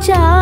മുത്തിൻ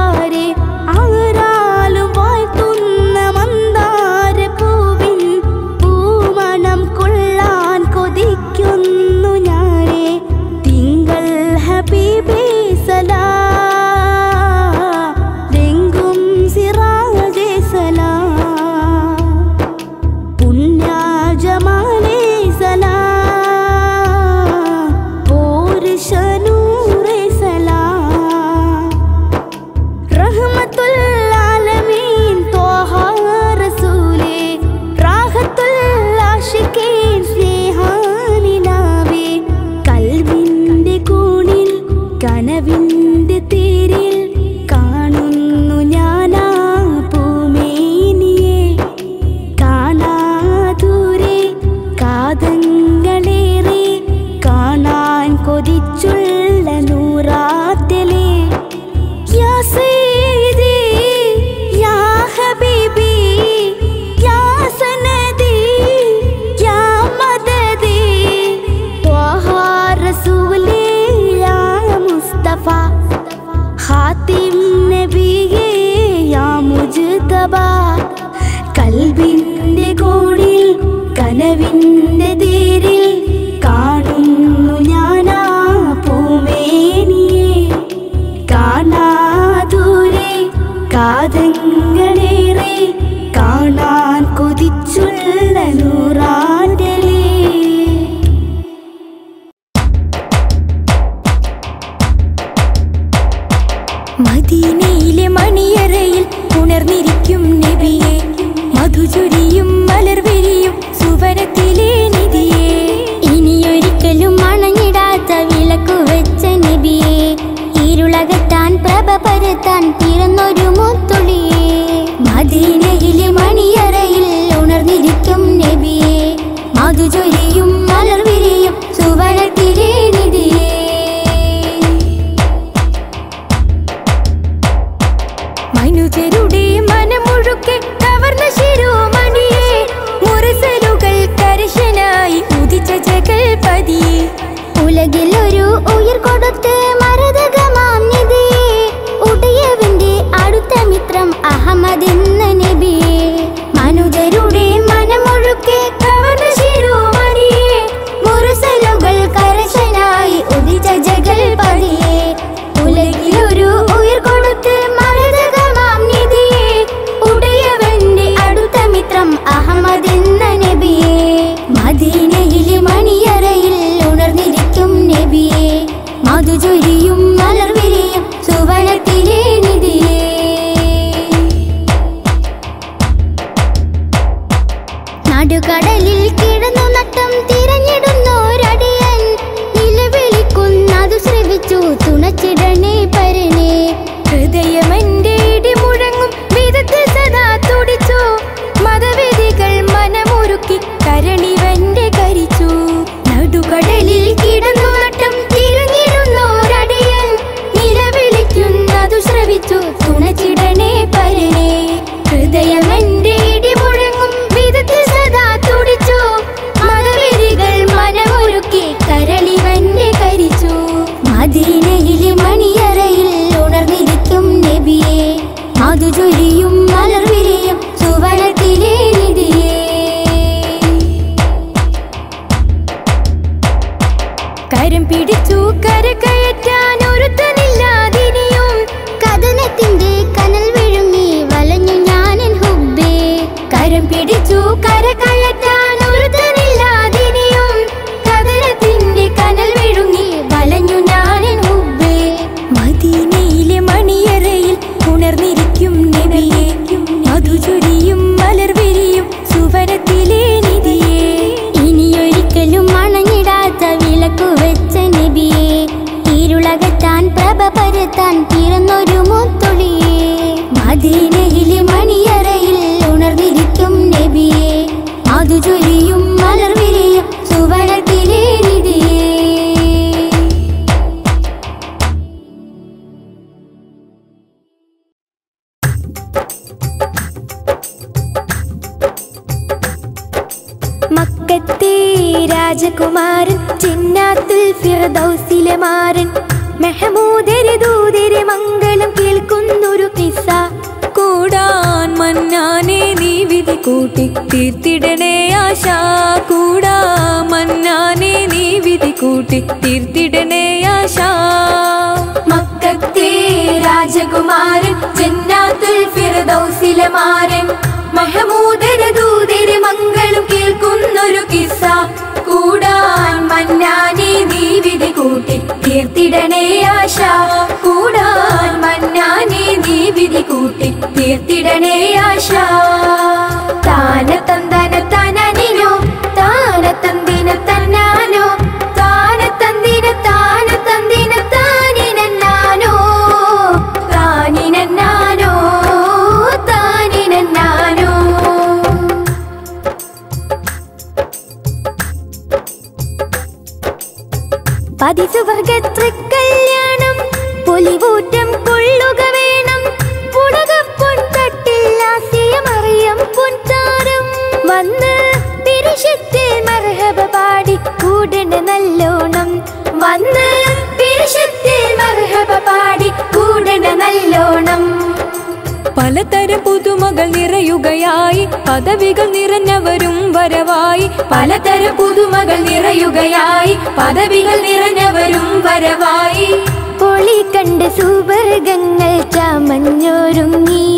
പുതുമകൾ നിറയുകയായി. പദവികൾ നിറഞ്ഞവരും വരവായി. പൊളി കണ്ട സുവർഗങ്ങൾ ചമഞ്ഞോരുങ്ങി.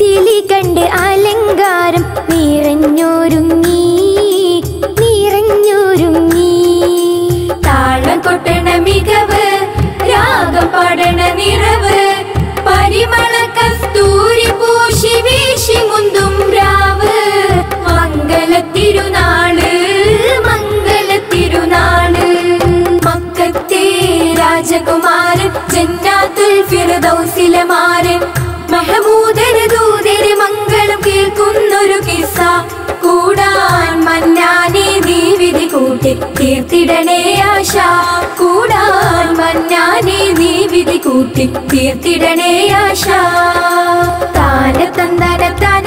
തിളി കണ്ട് അലങ്കാരം നിറഞ്ഞോരുങ്ങി. നിറഞ്ഞോരുങ്ങി. താളം കൊട്ടണ മികവ് രാഗം പാടണ നിറവ്. തീർത്തിടണേ ആശ. കൂടാൻ മഞ്ഞാനെ നീ വിധി കൂട്ടി തീർത്തിടണേ ആശ. താര തന്തന താര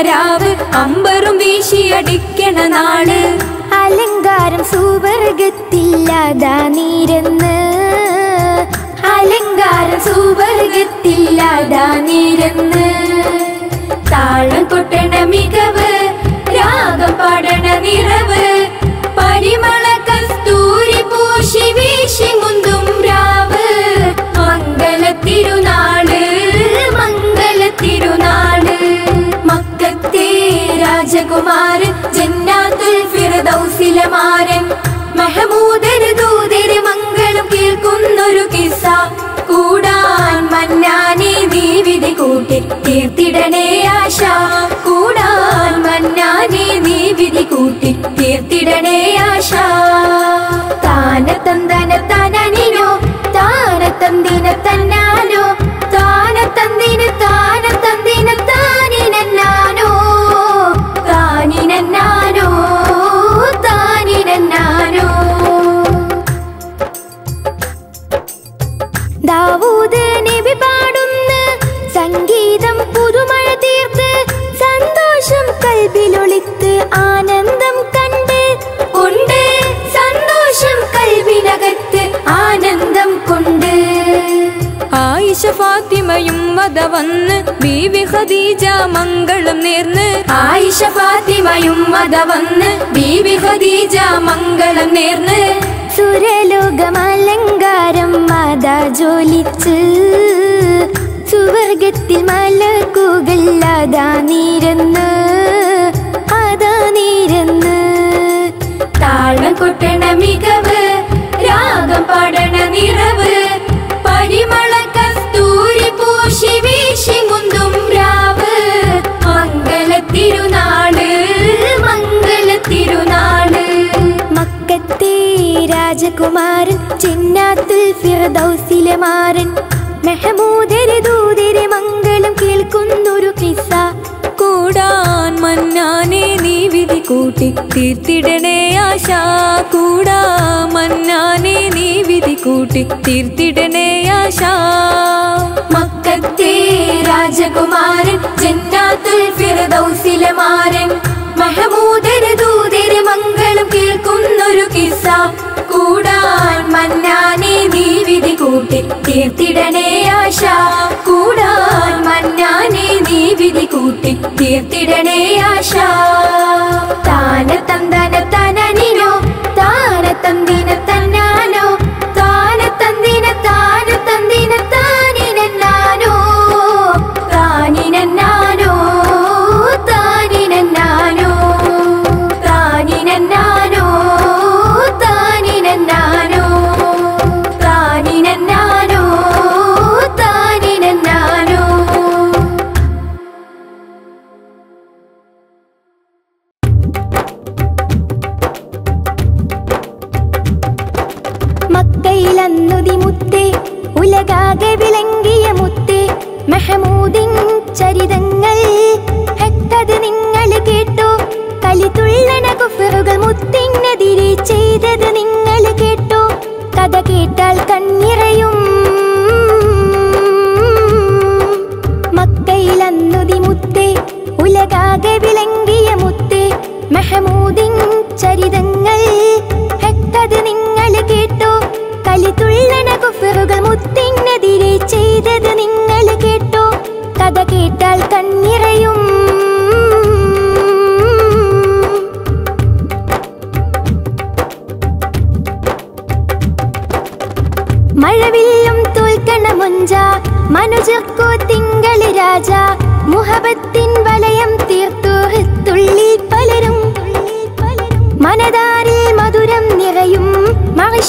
രാവ് അമ്പറും വീശിയടിക്കണ നാൾ അലങ്കാരം സൂവർഗത്തില്ലാതാ നീരെന്ന്. അലങ്കാരം സൂവർഗത്തില്ലാതാ നീരെന്ന്. താളം കൊട്ടണ മികവ് രാഗം പാടണ നിറവ്. തീർത്തിടണേ ആശ. കൂടാൻ മന്നാനെ നീ വിധി കൂട്ടി. ആയിഷ ഫാത്തിമയും മത വന്ന് ഖദീജ മംഗളം നേർന്ന്. സുരലോകമലങ്കാരം മാതാ ജോലിച്ച് സുവർഗത്തിൽ മലക്കുകൾ അതാ നീരന്ന് അതാ നീരന്ന്. താഴ്ന്ന കൊട്ടണ മികവ് ഫിർദൗസിലെ മാരൻ മെഹമൂദരെ ദൂതരെ മംഗളം കേൾക്കുന്നൊരു കിസ്സ. കൂടാൻ മന്നാനെ നീ വിധി കൂട്ടി തീർത്തിടണേ ആശ. കൂടാ മന്നാനെ നീ വിധി കൂട്ടി തീർത്തിടണേ ആശ. മക്കത്തെ രാജകുമാരൻ ജന്നാത്തുൽ ഫിർദൗസിലെ മാരൻ മെഹമൂദരെ ദൂതരെ മംഗളം കേൾക്കുന്നൊരു കിസ്സ. തീർത്തിടണേ ആശ. കൂടാൻ മന്നാനെ നീ വിധി കൂട്ടി തീർത്തിടണേ ആശ. താന തന്തന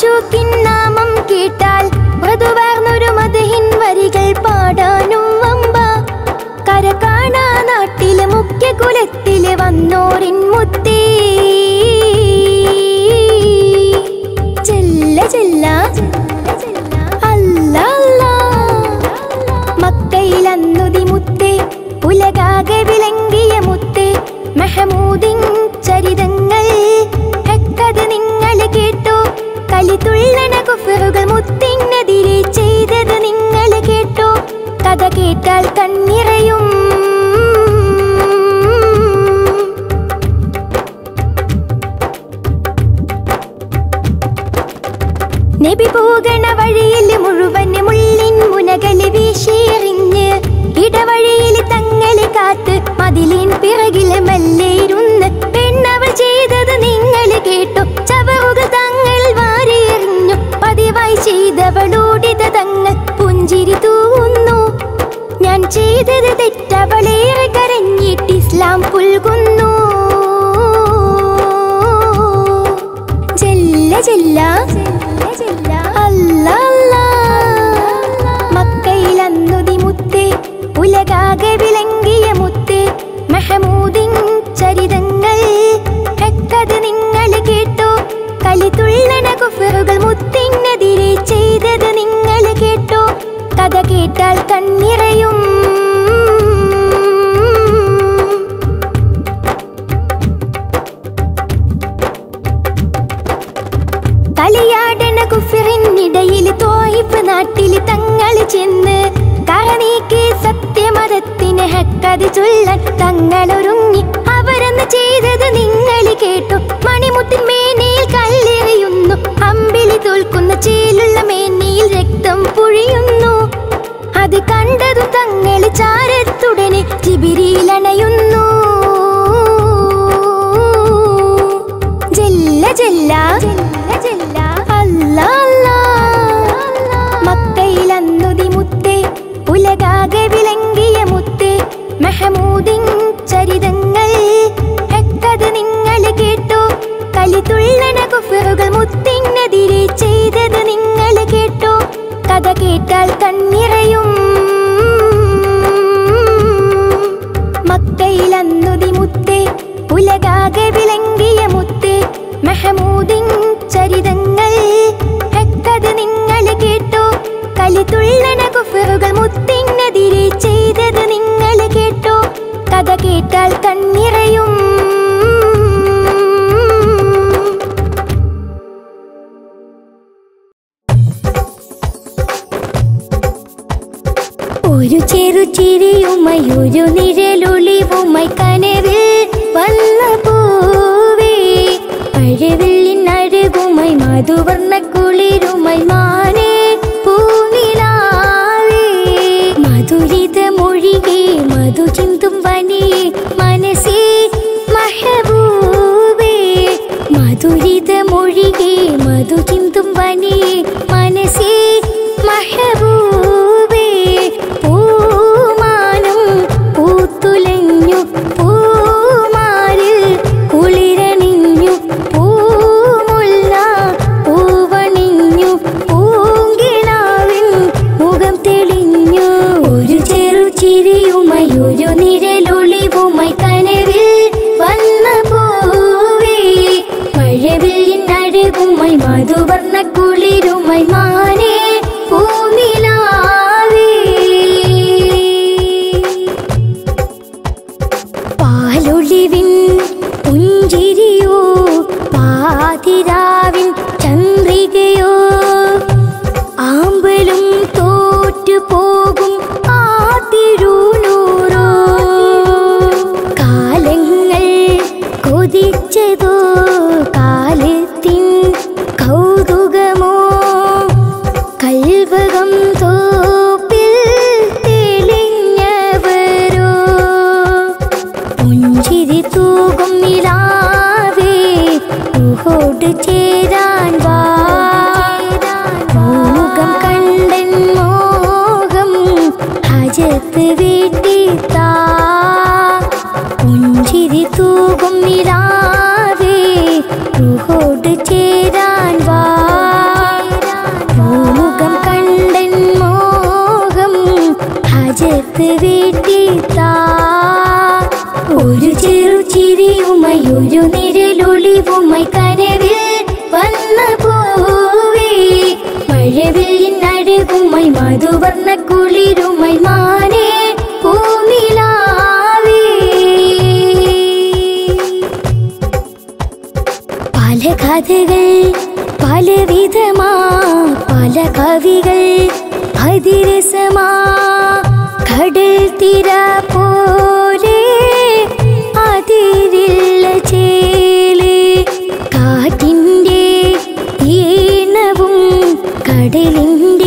മഹഷൂക്കിൻ നാമം കേട്ടാൽ മൃദുവാർന്നൊരു മതഹിൻ വരികൾ പാടാനും വമ്പ. കര കാണാ നാട്ടിലെ മുഖ്യ കുലത്തിലെ വന്നോറിൻ മുത്തേ. ചെല്ല ചെല്ല അല്ല അല്ല. മക്കയിലന്നുതി മുത്തേ ഉലകാകെ വിളങ്ങിയ മുത്തേ. മെഹമൂദിൻ ചരിതങ്ങൾ കലിതുള്ളണ കുഫറുകൾ മുത്തിൻ ചെയ്തത് ചെയ്തത് തെറ്റവളേറെ കരഞ്ഞിട്ട് ഇസ്ലാം പുൽകുന്നു. അല്ല മക്കയിലന്നുതി മുത്തേ മുത്തിനെതിരെ കേട്ടോ. കഥ കേട്ടാൽ കണ്ണിറയും. കളിയാടണ കുഫിറിനിടയിൽ തോയിപ്പ് നാട്ടിൽ തങ്ങൾ ചെന്ന് കറനീക്കി സത്യമതത്തിന് ഹക്കത് ചൊല്ലാൻ തങ്ങളൊരുങ്ങി. അവരെന്ന് ചെയ്തത് നിങ്ങൾ കേട്ടു. മണിമുത്തിൻ മേനയിൽ കല്ലെറിയുന്നു. അമ്പിളി തോൽക്കുന്ന ചേലുള്ള മേനയിൽ രക്തം പൊഴിയുന്നു. അത് കണ്ടതും തങ്ങളെ ചാരത്തുടനെ ചിബിരിയിലണയുന്നു ജല്ല ജല്ല ജല്ല ജല്ല. கேட்டால் கண்ணிறையும் ദുരിതമൊഴികേ മധു ചിന്തും വനേ குளிருமை மா ചിരി തൂകും നിലാവേ ൂഹോട് ചേരാൻ വാഗം കണ്ടൻ മോകം ഹജത്ത് വീട്ടിത്താ നിഴലൊളിവുമായി കനവിൽ വന്ന പോവേ. മഴവിൽ അഴകുമായി മധുവർണ കുളിരുമായി മാനേ പൂമിലാവേ പല കഥകൾ പലവിധമാ പല കവികൾ അതിരസമാ കടൽ തിര പോ linh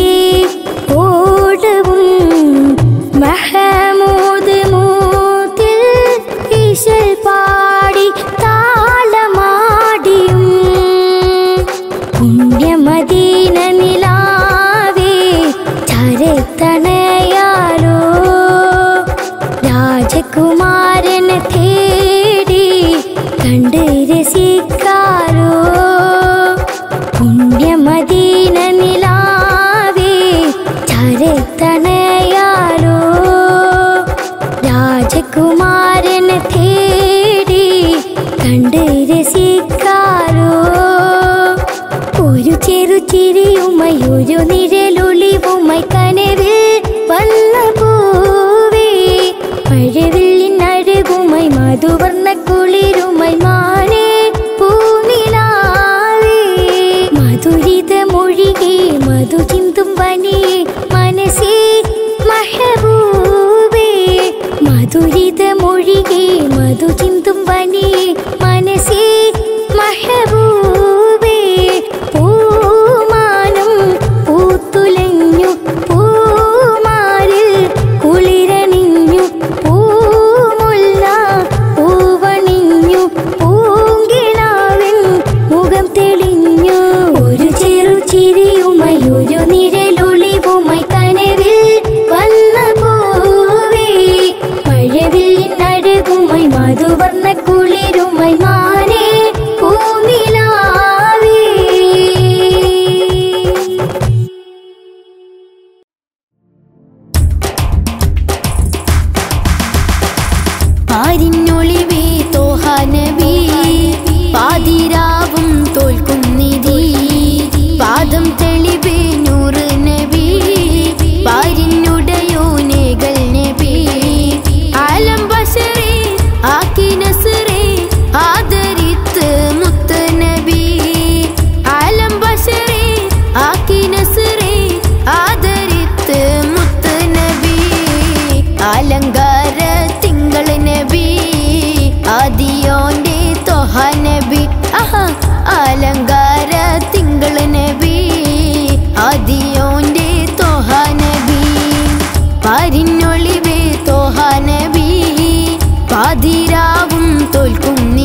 തോൽക്കും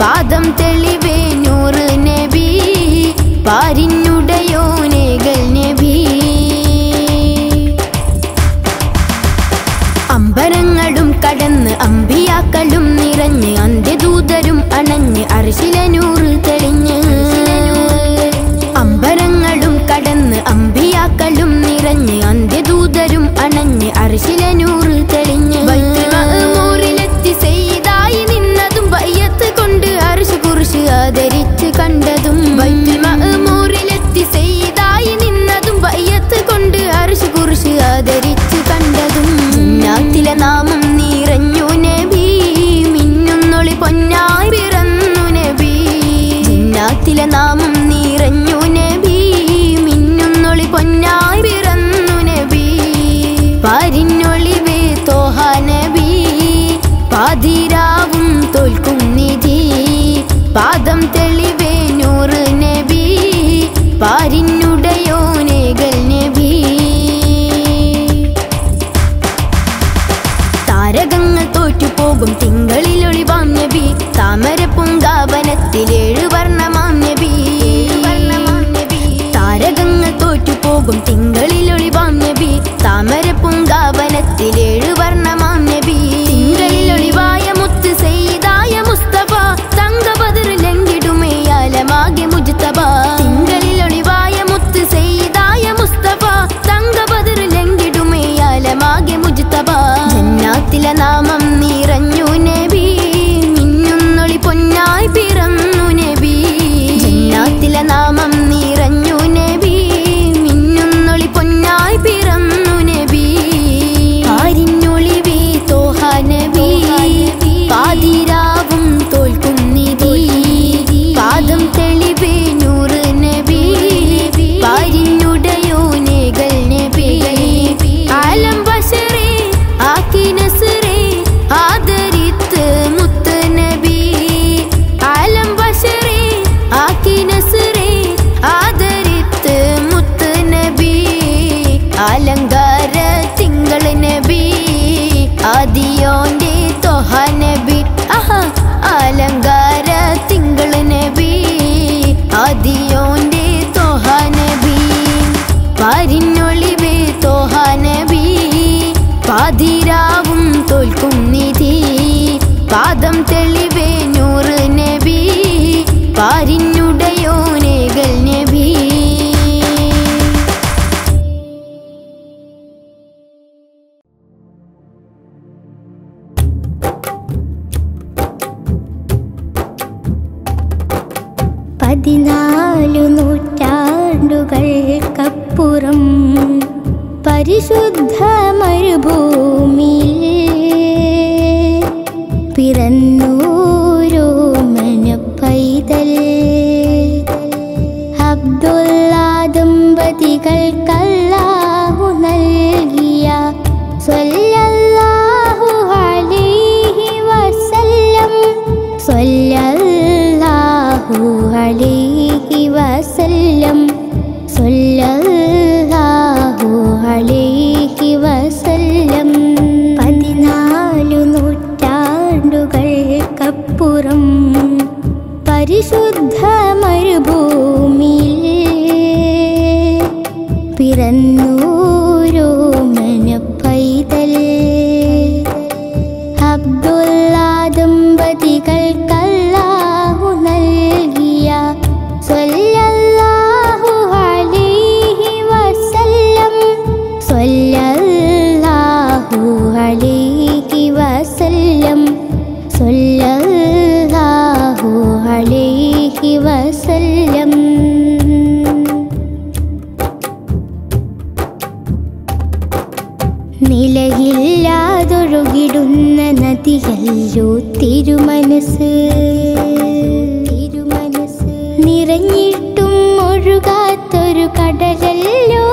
പാദം തെളിവേ നൂറ് നബി. പാരിഞ്ഞുടയോ Yarin നിലയില്ലാതൊഴുകിടുന്ന നദിയല്ലോ തിരുമനസ്. തിരുമനസ്. നിറഞ്ഞിട്ടും ഒഴുകാത്തൊരു കടലല്ലോ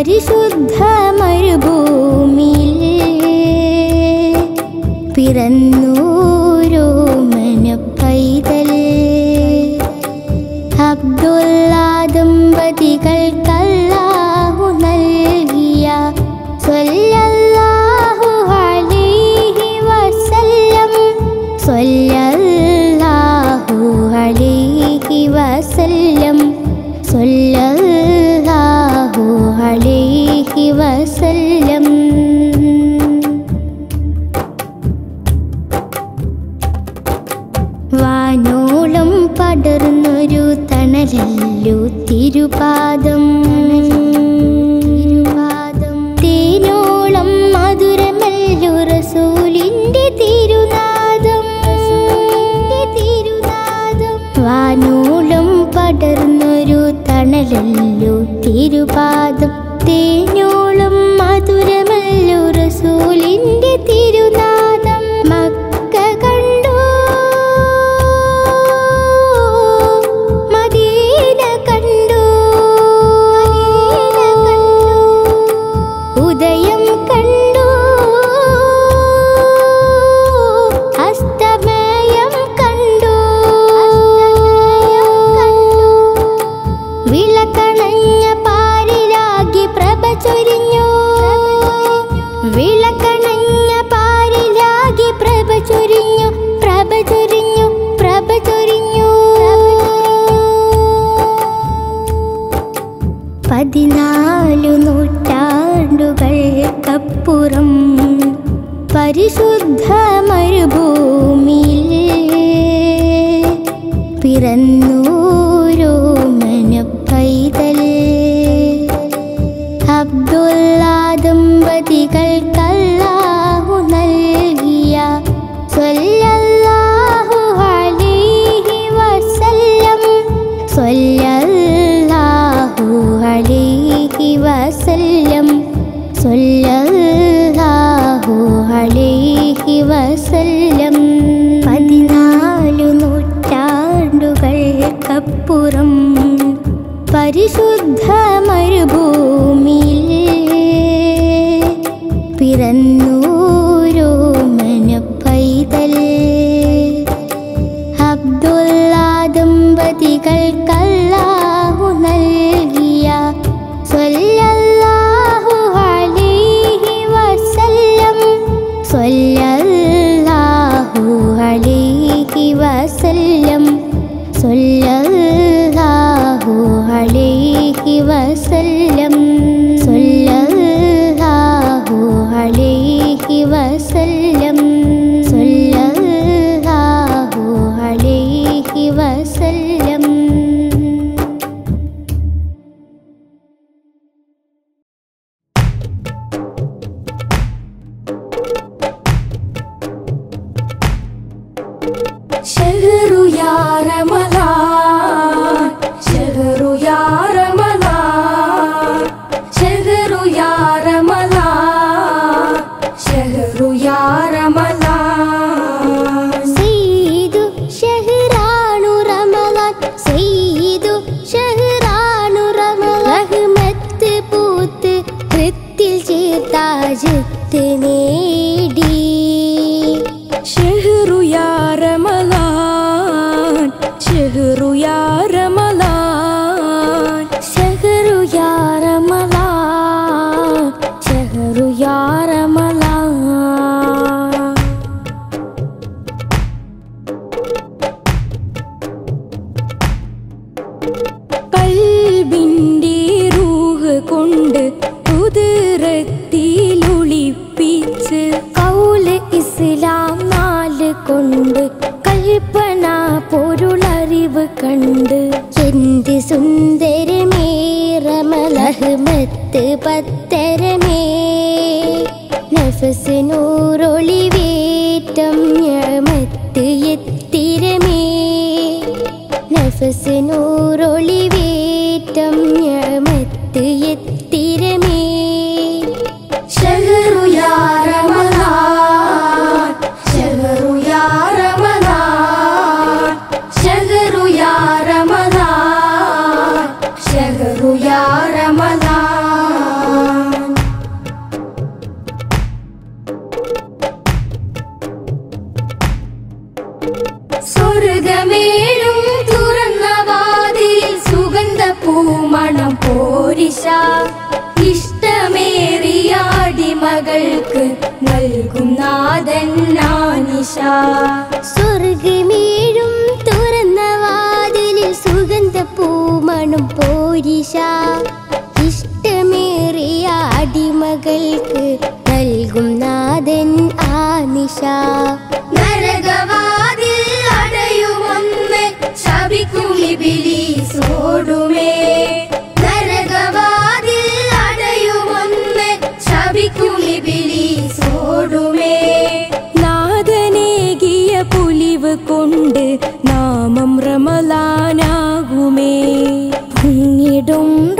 പരിശുദ്ധ മരുഭൂമിയിൽ പിറന്നൂരോ Fe se no roli tung